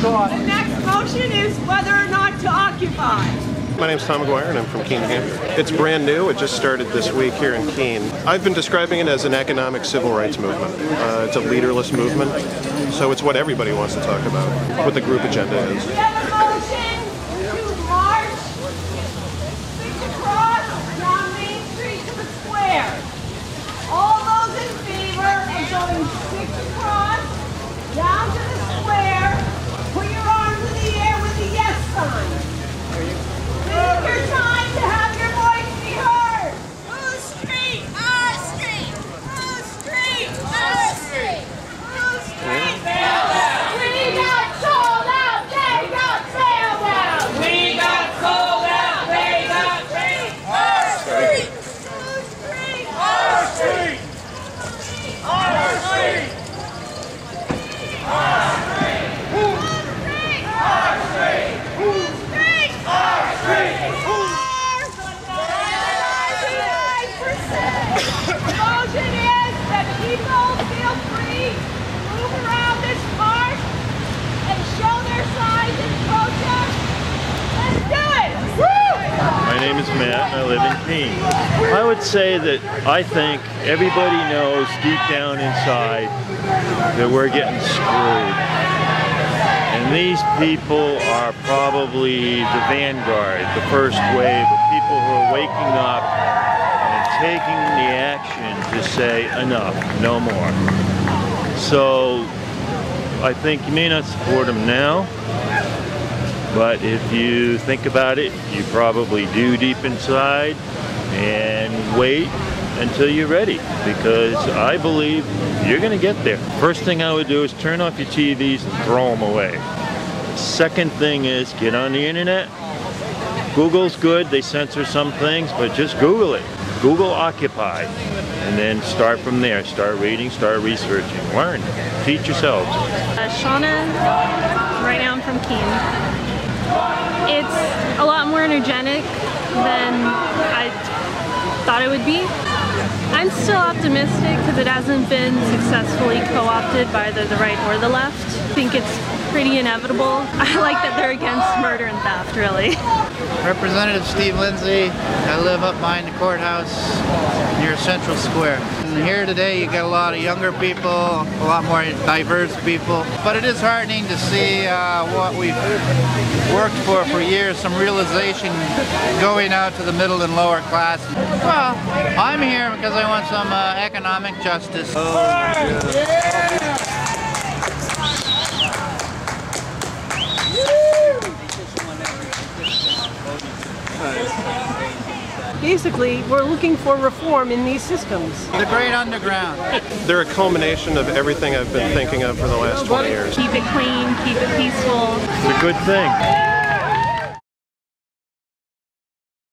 The next motion is whether or not to occupy. My name's Tom McGuire and I'm from Keene, Hampshire. It's brand new. It just started this week here in Keene. I've been describing it as an economic civil rights movement. Uh, it's a leaderless movement, so it's what everybody wants to talk about, what the group agenda is. People feel free to move around this park and show their signs and protest. Let's do it! My name is Matt I live in Keene. I would say that I think everybody knows deep down inside that we're getting screwed. And these people are probably the vanguard, the first wave of people who are waking up taking the action to say enough, no more. So I think you may not support them now, but if you think about it, you probably do deep inside and wait until you're ready because I believe you're going to get there. First thing I would do is turn off your TVs and throw them away. Second thing is get on the internet. Google's good, they censor some things, but just Google it. Google Occupy and then start from there. Start reading, start researching, learn, teach yourselves. Uh, Shauna, right now I'm from Keene. It's a lot more energetic than I thought it would be. I'm still optimistic because it hasn't been successfully co-opted by the, the right or the left. I think it's pretty inevitable. I like that they're against murder and theft, really. Representative Steve Lindsay. I live up behind the courthouse near Central Square. And here today you get a lot of younger people, a lot more diverse people. But it is heartening to see uh, what we've worked for for years, some realization going out to the middle and lower class. Well, I'm here because I want some uh, economic justice. Basically, we're looking for reform in these systems. The Great Underground. They're a culmination of everything I've been thinking of for the last 20 years. Keep it clean, keep it peaceful. It's a good thing.